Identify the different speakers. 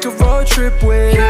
Speaker 1: take a road trip with